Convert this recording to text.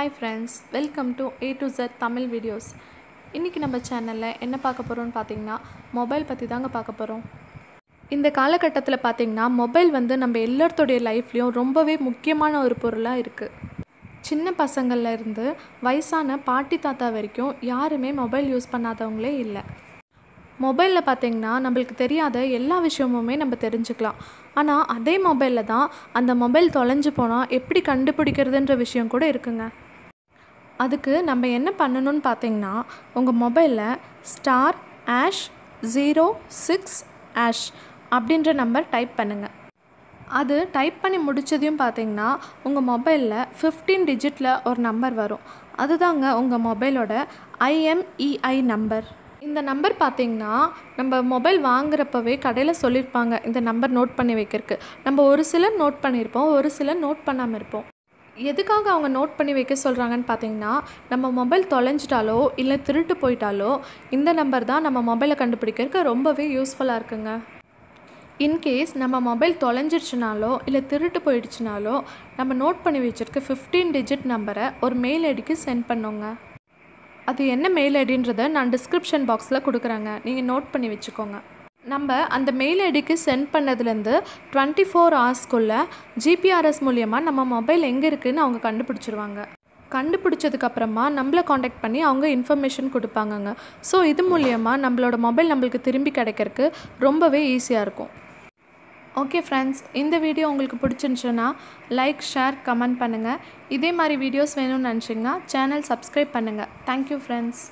Hi friends welcome to A to Z Tamil videos இன்றைக்கி நம்ம சேனலில் என்ன பார்க்க போகிறோம்னு பார்த்தீங்கன்னா மொபைல் பற்றி தாங்க பார்க்க போகிறோம் இந்த காலகட்டத்தில் பார்த்தீங்கன்னா மொபைல் வந்து நம்ம எல்லாத்தோடைய லைஃப்லேயும் ரொம்பவே முக்கியமான ஒரு பொருளாக இருக்குது சின்ன பசங்கள்லேருந்து வயசான பாட்டி தாத்தா வரைக்கும் யாருமே மொபைல் யூஸ் பண்ணாதவங்களே இல்லை. மொபைலில் பார்த்தீங்கன்னா நம்மளுக்கு தெரியாத எல்லா விஷயமுமே நம்ம தெரிஞ்சுக்கலாம். ஆனால் அதே மொபைலில் தான் அந்த மொபைல் தொலைஞ்சு போனால் எப்படி கண்டுபிடிக்கிறதுன்ற விஷயம் கூட இருக்குங்க. அதுக்கு நம்ம என்ன பண்ணணும்னு பார்த்தீங்கன்னா உங்கள் மொபைலில் star hash zero six hash அப்படின்ற நம்பர் டைப் பண்ணுங்கள் அது டைப் பண்ணி முடிச்சதையும் பார்த்தீங்கன்னா உங்கள் மொபைலில் ஃபிஃப்டீன் டிஜிட்டில் ஒரு நம்பர் வரும். அதுதாங்க உங்கள் மொபைலோட ஐஎம்இஐ நம்பர் இந்த நம்பர் பார்த்தீங்கன்னா நம்ம மொபைல் வாங்குறப்பவே கடையில் சொல்லியிருப்பாங்க இந்த நம்பர் நோட் பண்ணி வைக்கிறதுக்கு. நம்ம ஒரு சிலர் நோட் பண்ணியிருப்போம் ஒரு சிலர் நோட் பண்ணாமல் இருப்போம். எதுக்காக அவங்க நோட் பண்ணி வைக்க சொல்கிறாங்கன்னு பார்த்தீங்கன்னா நம்ம மொபைல் தொலைஞ்சிட்டாலோ இல்லை திருட்டு போயிட்டாலோ இந்த நம்பர் தான் நம்ம மொபைலை கண்டுபிடிக்கிறதுக்கு ரொம்பவே யூஸ்ஃபுல்லாக இருக்குங்க. இன்கேஸ் நம்ம மொபைல் தொலைஞ்சிருச்சுனாலோ இல்லை திருட்டு போயிடுச்சுனாலோ நம்ம நோட் பண்ணி வச்சுருக்க ஃபிஃப்டீன் டிஜிட் நம்பரை ஒரு மெயில் ஐடிக்கு சென்ட் பண்ணோங்க. அது என்ன மெயில் ஐடின்றத நான் டிஸ்கிரிப்ஷன் பாக்ஸில் கொடுக்குறேங்க. நீங்கள் நோட் பண்ணி வச்சுக்கோங்க. நம்ம அந்த மெயில் ஐடிக்கு சென்ட் பண்ணதுலேருந்து டுவெண்ட்டி ஃபோர் ஹவர்ஸ்க்குள்ளே ஜிபிஆர்எஸ் மூலியமாக நம்ம மொபைல் எங்கே இருக்குதுன்னு அவங்க கண்டுபிடிச்சிருவாங்க. கண்டுபிடிச்சதுக்கப்புறமா நம்மளை காண்டாக்ட் பண்ணி அவங்க இன்ஃபர்மேஷன் கொடுப்பாங்கங்க. ஸோ இது மூலியமாக நம்மளோட மொபைல் நம்மளுக்கு திரும்பி கிடைக்கிறதுக்கு ரொம்பவே ஈஸியாக இருக்கும். ஓகே ஃப்ரெண்ட்ஸ் இந்த வீடியோ உங்களுக்கு பிடிச்சிருந்துச்சுன்னா லைக் ஷேர் கமெண்ட் பண்ணுங்கள் இதே மாதிரி வீடியோஸ் வேணும்னு நினச்சிங்கன்னா சேனல் சப்ஸ்கிரைப் பண்ணுங்கள் தேங்க்யூ ஃப்ரெண்ட்ஸ்